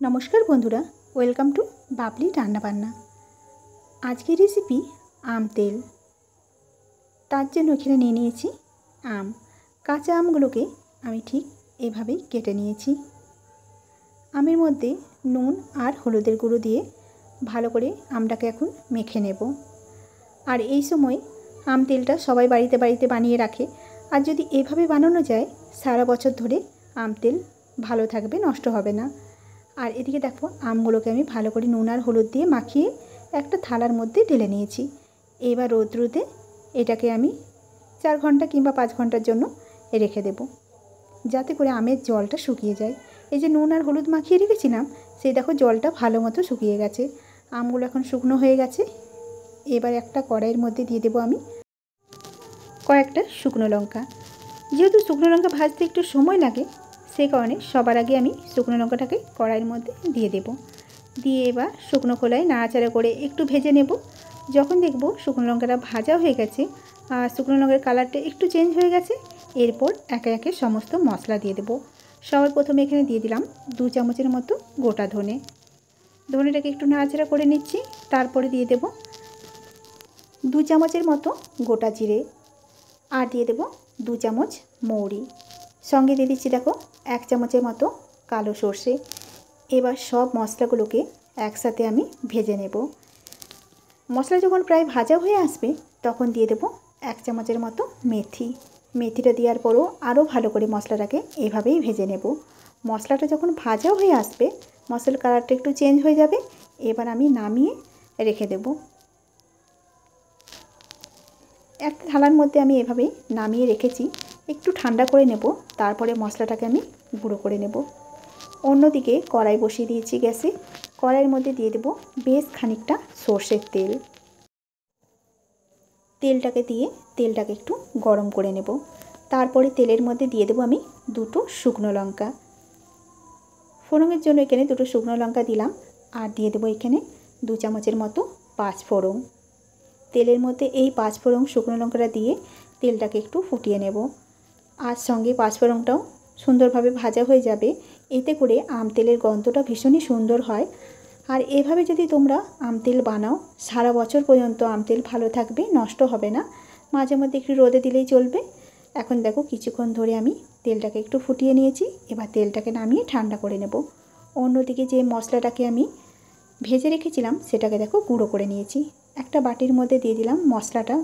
নমস্কার বন্ধুরা, welcome to Babli রান্নাবান্না আজকের রেসিপি আম তেল। তার জন্য এখানে নিয়ে নিয়েছি আম। কাঁচা আমগুলোকে আমি ঠিক এভাবেই কেটে নিয়েছি। আমের মধ্যে নুন আর হলুদের গুঁড়ো দিয়ে ভালো করে আমটাকে এখন মেখে নেব। আর এই সময় আম তেলটা সবাই বাড়িতে বাড়িতে বানিয়ে রাখে। আর যদি এভাবে বানানো যায়, সারা বছর ধরে আম তেল ভালো থাকবে, নষ্ট হবে না। আর এদিকে দেখো, আমগুলোকে আমি ভালো করে নুন আর হলুদ দিয়ে মাখিয়ে একটা থালার মধ্যে ঢেলে নিয়েছি। এবার রোদ্রুতে এটাকে আমি চার ঘণ্টা কিংবা পাঁচ ঘণ্টার জন্য রেখে দেব, যাতে করে আমের জলটা শুকিয়ে যায়। এই যে নুন আর হলুদ মাখিয়ে রেখেছিলাম, সেই দেখো জলটা ভালো মতো শুকিয়ে গেছে। আমগুলো এখন শুকনো হয়ে গেছে। এবার একটা কড়াইয়ের মধ্যে দিয়ে দেবো আমি কয়েকটা শুকনো লঙ্কা। যেহেতু শুকনো লঙ্কা ভাজতে একটু সময় লাগে সেই কারণে সবার আগে আমি শুকনো লঙ্কাটাকে কড়াইয়ের মধ্যে দিয়ে দেব। দিয়ে এবার শুকনো খোলায় নাড়াচাড়া করে একটু ভেজে নেব। যখন দেখব শুকনো লঙ্কাটা ভাজা হয়ে গেছে আর শুকনো লঙ্কার কালারটা একটু চেঞ্জ হয়ে গেছে, এরপর একে একে সমস্ত মশলা দিয়ে দেবো। সবার প্রথমে এখানে দিয়ে দিলাম দু চামচের মতো গোটা ধনে। ধনেটাকে একটু নাড়াচাড়া করে নিচ্ছি, তারপরে দিয়ে দেব দু চামচের মতো গোটা জিরে। আর দিয়ে দেব দু চামচ মৌরি। সঙ্গে দিয়ে দিচ্ছি দেখো এক চামচের মতো কালো সর্ষে। এবার সব মশলাগুলোকে একসাথে আমি ভেজে নেব। মশলা যখন প্রায় ভাজা হয়ে আসবে, তখন দিয়ে দেব এক চামচের মতো মেথি। মেথিটা দেওয়ার পরও আরও ভালো করে মশলাটাকে এভাবেই ভেজে নেব। মশলাটা যখন ভাজা হয়ে আসবে, মশলার কালারটা একটু চেঞ্জ হয়ে যাবে, এবার আমি নামিয়ে রেখে দেব। একটা থালার মধ্যে আমি এভাবেই নামিয়ে রেখেছি। একটু ঠান্ডা করে নেব, তারপরে মশলাটাকে আমি গুঁড়ো করে নেব। অন্যদিকে কড়াই বসিয়ে দিয়েছি গ্যাসে। কড়াইয়ের মধ্যে দিয়ে দেব বেশ খানিকটা সর্ষের তেল। তেলটাকে দিয়ে তেলটাকে একটু গরম করে নেব। তারপরে তেলের মধ্যে দিয়ে দেবো আমি দুটো শুকনো লঙ্কা। ফোড়নের জন্য এখানে দুটো শুকনো লঙ্কা দিলাম আর দিয়ে দেবো এখানে দু চামচের মতো পাঁচ ফোড়ন। তেলের মধ্যে এই পাঁচ ফোড়ন শুকনো লঙ্কাটা দিয়ে তেলটাকে একটু ফুটিয়ে নেব। আর সঙ্গে পাঁচফোড়নটাও সুন্দরভাবে ভাজা হয়ে যাবে। এতে করে আম তেলের গন্ধটা ভীষণই সুন্দর হয়। আর এভাবে যদি তোমরা আম তেল বানাও, সারা বছর পর্যন্ত আম তেল ভালো থাকবে, নষ্ট হবে না। মাঝে মধ্যে একটু রোদে দিলেই চলবে। এখন দেখো কিছুক্ষণ ধরে আমি তেলটাকে একটু ফুটিয়ে নিয়েছি। এবার তেলটাকে নামিয়ে ঠান্ডা করে নেব। অন্যদিকে যে মশলাটাকে আমি ভেজে রেখেছিলাম, সেটাকে দেখো গুঁড়ো করে নিয়েছি। একটা বাটির মধ্যে দিয়ে দিলাম মশলাটা।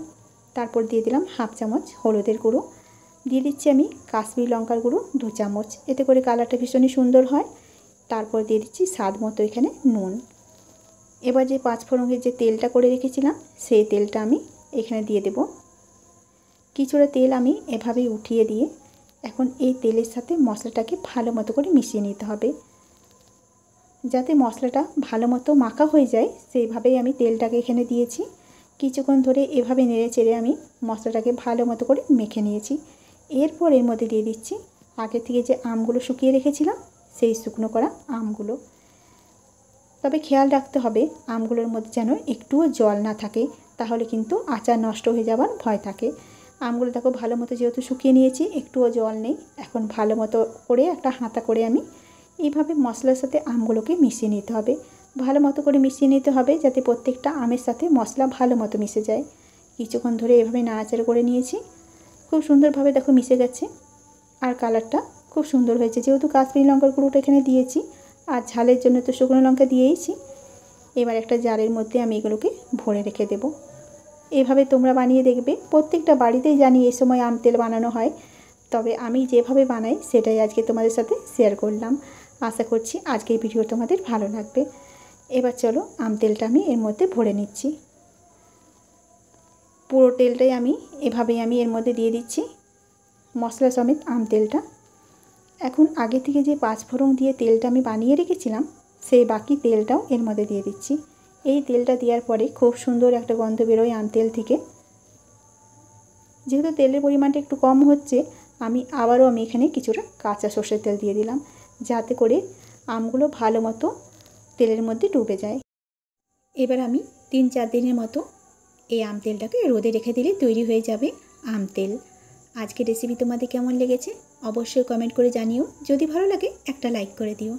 তারপর দিয়ে দিলাম হাফ চামচ হলুদের গুঁড়ো। দিয়ে দিচ্ছি আমি কাশ্মীর লঙ্কার গুঁড়ো দু চামচ। এতে করে কালারটা ভীষণই সুন্দর হয়। তারপর দিয়ে দিচ্ছি স্বাদ মতো এখানে নুন। এবার যে পাঁচফোড়নের যে তেলটা করে রেখেছিলাম, সেই তেলটা আমি এখানে দিয়ে দেব। কিছুটা তেল আমি এভাবেই উঠিয়ে দিয়ে এখন এই তেলের সাথে মশলাটাকে ভালো মতো করে মিশিয়ে নিতে হবে। যাতে মশলাটা ভালো মতো মাখা হয়ে যায়, সেইভাবেই আমি তেলটাকে এখানে দিয়েছি। কিছুক্ষণ ধরে এভাবে নেড়ে চেড়ে আমি মশলাটাকে ভালো মতো করে মেখে নিয়েছি। এরপর এর মধ্যে দিয়ে দিচ্ছি আগে থেকে যে আমগুলো শুকিয়ে রেখেছিলাম, সেই শুকনো করা আমগুলো। তবে খেয়াল রাখতে হবে, আমগুলোর মধ্যে যেন একটুও জল না থাকে, তাহলে কিন্তু আচার নষ্ট হয়ে যাওয়ার ভয় থাকে। আমগুলো দেখো ভালো মতো যেহেতু শুকিয়ে নিয়েছি, একটুও জল নেই, এখন ভালো মতো করে একটা হাতা করে আমি এইভাবে মশলার সাথে আমগুলোকে মিশিয়ে নিতে হবে। ভালো মতো করে মিশিয়ে নিতে হবে যাতে প্রত্যেকটা আমের সাথে মশলা ভালো মতো মিশে যায়। কিছুক্ষণ ধরে এভাবে নাড়াচাড়া করে নিয়েছি। খুব সুন্দরভাবে দেখো মিশে গেছে। আর কালারটা খুব সুন্দর হয়েছে। যেহেতু কাশ্মীরি লঙ্কার গুঁড়োটা এখানে দিয়েছি, আর ঝালের জন্য তো শুকনো লঙ্কা দিয়েইছি, এবার একটা জারের মধ্যে আমি এগুলোকে ভরে রেখে দেব। এভাবে তোমরা বানিয়ে দেখবে। প্রত্যেকটা বাড়িতেই জানি এই সময় আম তেল বানানো হয়, তবে আমি যেভাবে বানাই সেটাই আজকে তোমাদের সাথে শেয়ার করলাম। আশা করছি আজকের ভিডিও তোমাদের ভালো লাগবে। এবার চলো আম তেলটা আমি এর মধ্যে ভরে নিচ্ছি। পুরো তেলটাই আমি এভাবেই আমি এর মধ্যে দিয়ে দিচ্ছি। মশলা সমেত আম তেলটা। এখন আগে থেকে যে পাঁচফোড়ন দিয়ে তেলটা আমি বানিয়ে রেখেছিলাম, সেই বাকি তেলটাও এর মধ্যে দিয়ে দিচ্ছি। এই তেলটা দেওয়ার পরে খুব সুন্দর একটা গন্ধ বেরোয় আম তেল থেকে। যেহেতু তেলের পরিমাণটা একটু কম হচ্ছে, আমি আবারও আমি এখানে কিছুটা কাঁচা সর্ষের তেল দিয়ে দিলাম, যাতে করে আমগুলো ভালো মতো তেলের মধ্যে ডুবে যায়। এবার আমি তিন চার দিনের মতো এই আম তেলটাকে রোদে রেখে দিলে তৈরি হয়ে যাবে আম তেল। আজকের রেসিপি তোমাদের কেমন লেগেছে? অবশ্যই কমেন্ট করে জানিও। যদি ভালো লাগে, একটা লাইক করে দিও।